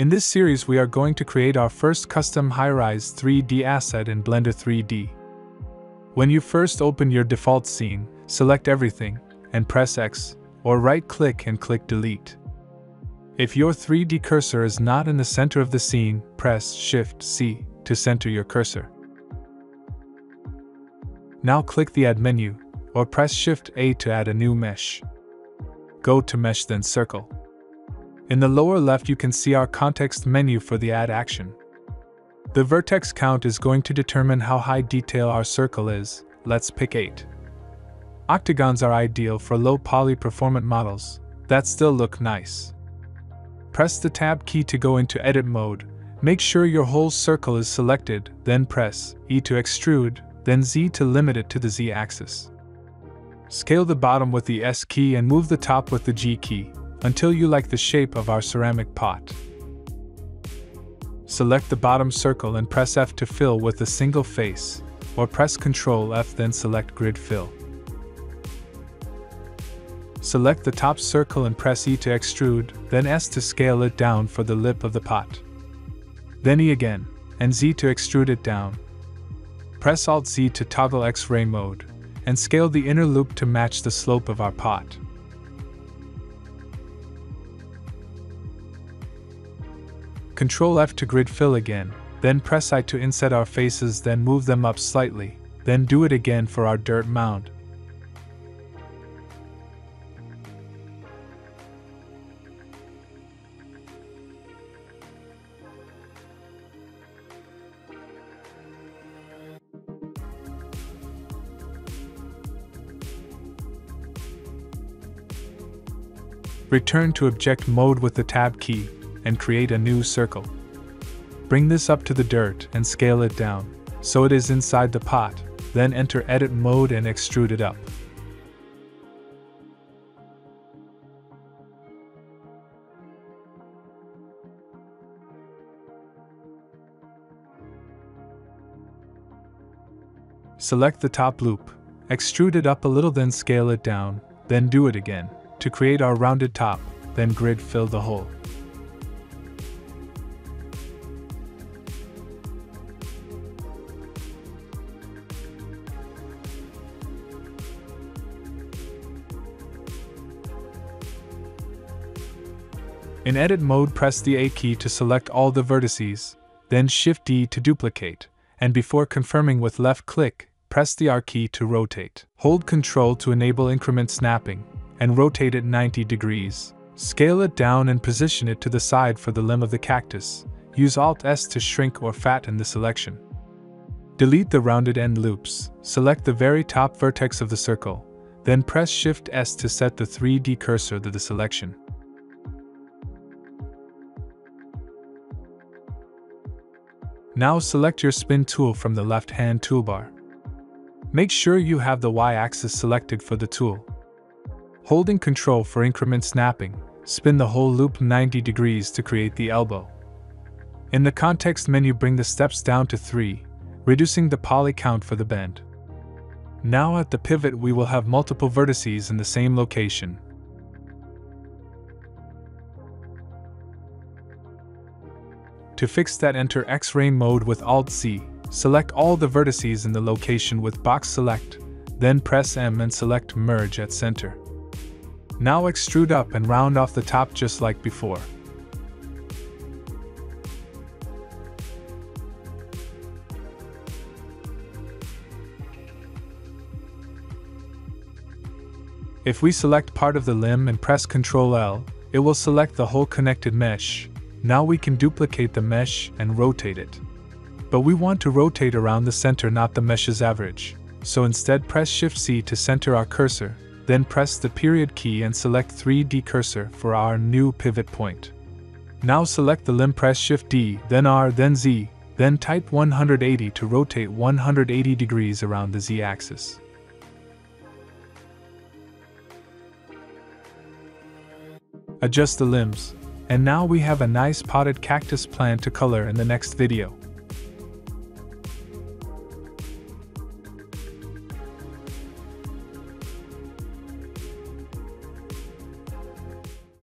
In this series we are going to create our first custom Highrise 3D asset in Blender 3D. When you first open your default scene, select everything, and press X, or right-click and click Delete. If your 3D cursor is not in the center of the scene, press Shift-C to center your cursor. Now click the Add menu, or press Shift-A to add a new mesh. Go to Mesh then Circle. In the lower left you can see our context menu for the add action. The vertex count is going to determine how high detail our circle is, let's pick 8. Octagons are ideal for low poly performant models, that still look nice. Press the Tab key to go into edit mode, make sure your whole circle is selected, then press E to extrude, then Z to limit it to the Z axis. Scale the bottom with the S key and move the top with the G key, until you like the shape of our ceramic pot. Select the bottom circle and press F to fill with a single face, or press Ctrl F then select Grid Fill. Select the top circle and press E to extrude, then S to scale it down for the lip of the pot. Then E again, and Z to extrude it down. Press Alt Z to toggle X-ray mode, and scale the inner loop to match the slope of our pot. Ctrl F to grid fill again, then press I to inset our faces then move them up slightly, then do it again for our dirt mound. Return to object mode with the tab key and create a new circle. Bring this up to the dirt and scale it down so it is inside the pot, then enter edit mode and extrude it up. Select the top loop, extrude it up a little then scale it down, then do it again. To create our rounded top, then grid fill the hole. In edit mode press the A key to select all the vertices, then Shift D to duplicate, and before confirming with left click, press the R key to rotate. Hold Ctrl to enable increment snapping, and rotate it 90 degrees. Scale it down and position it to the side for the limb of the cactus. Use Alt S to shrink or fatten the selection. Delete the rounded end loops. Select the very top vertex of the circle. Then press Shift S to set the 3D cursor to the selection. Now select your spin tool from the left hand toolbar. Make sure you have the Y axis selected for the tool. Holding Ctrl for increment snapping, spin the whole loop 90 degrees to create the elbow. In the context menu bring the steps down to 3, reducing the poly count for the bend. Now at the pivot we will have multiple vertices in the same location. To fix that enter X-ray mode with Alt-Z, select all the vertices in the location with box select, then press M and select merge at center. Now extrude up and round off the top just like before. If we select part of the limb and press Ctrl L, it will select the whole connected mesh. Now we can duplicate the mesh and rotate it. But we want to rotate around the center not the mesh's average, so instead press Shift C to center our cursor, then press the period key and select 3D cursor for our new pivot point. Now select the limb press Shift D, then R, then Z, then type 180 to rotate 180 degrees around the Z axis. Adjust the limbs, and now we have a nice potted cactus plant to color in the next video.